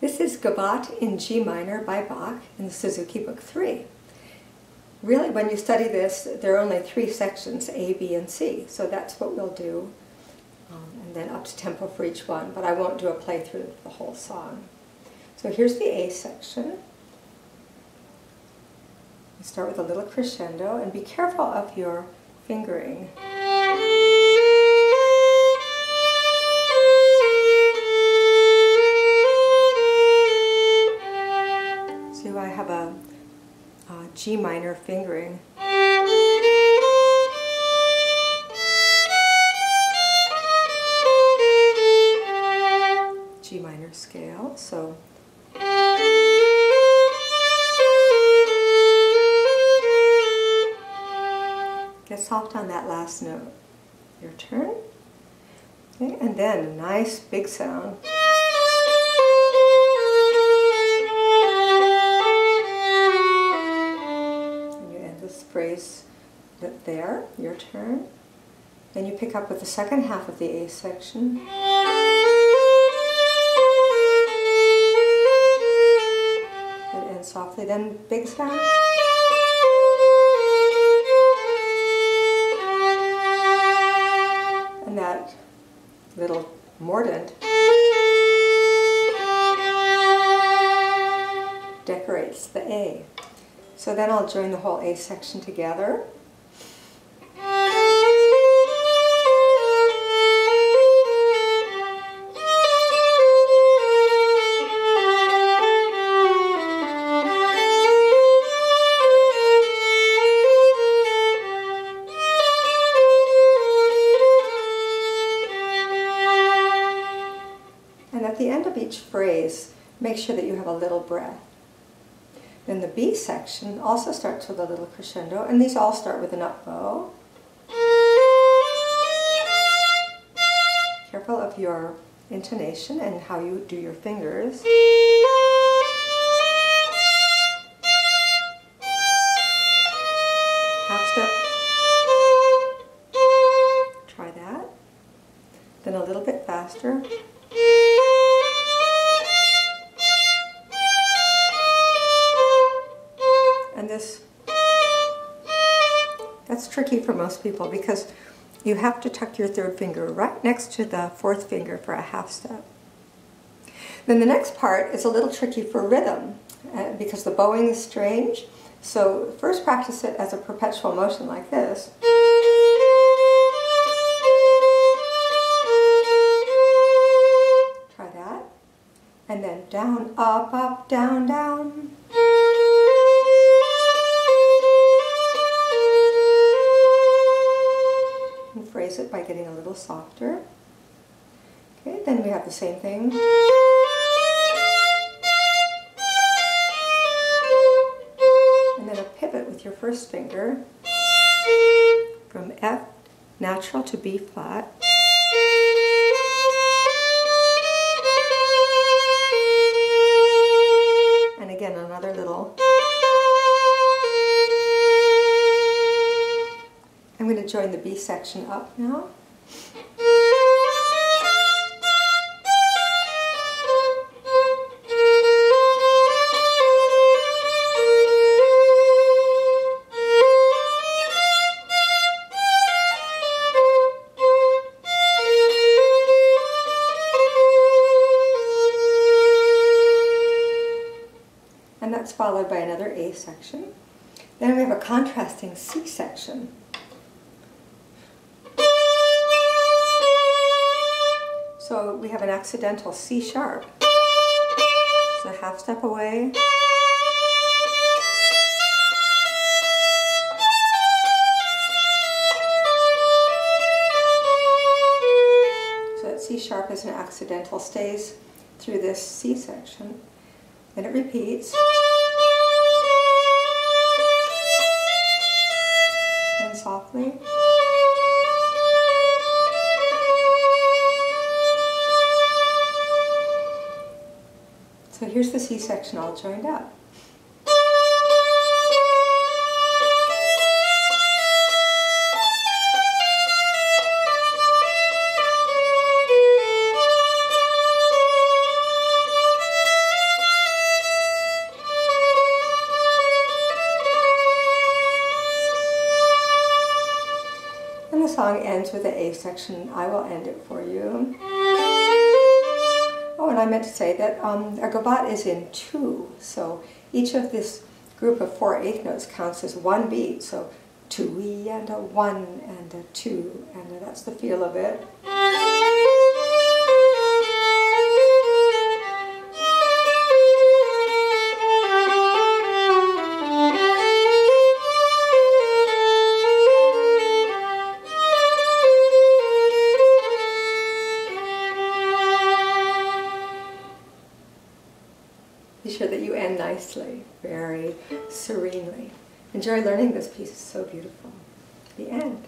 This is Gavotte in G minor by Bach in the Suzuki Book 3. Really, when you study this, there are only three sections, A, B, and C, so that's what we'll do, um, and then up to tempo for each one, but I won't do a playthrough of the whole song. So here's the A section. You start with a little crescendo, and be careful of your fingering. Uh, G minor fingering. G minor scale, so get soft on that last note. Your turn. Okay, and then a nice big sound. Phrase that there, your turn. Then you pick up with the second half of the A section. And end softly, then big sound. And that little mordent decorates the A. So then I'll join the whole A section together. And at the end of each phrase, make sure that you have a little breath. Then the B section also starts with a little crescendo, and these all start with an up bow. Careful of your intonation and how you do your fingers. Half step. Try that. Then a little bit faster. This. That's tricky for most people because you have to tuck your third finger right next to the fourth finger for a half step. Then the next part is a little tricky for rhythm uh, because the bowing is strange. So first practice it as a perpetual motion like this. Try that. And then down, up, up, down, down. It by getting a little softer. Okay, then we have the same thing. And then a pivot with your first finger from F natural to B flat. Join the B section up now. And that's followed by another A section. Then we have a contrasting C section. So we have an accidental C sharp. It's a half step away. So that C sharp is an accidental, stays through this C section. Then it repeats. And softly. So here's the C-section all joined up. And the song ends with the A section. I will end it for you. Oh, and I meant to say that um, a gavotte is in two, so each of this group of four eighth notes counts as one beat. So two and a one and a two, and that's the feel of it. Sure that you end nicely, very serenely. Enjoy learning this piece, it's so beautiful. The end.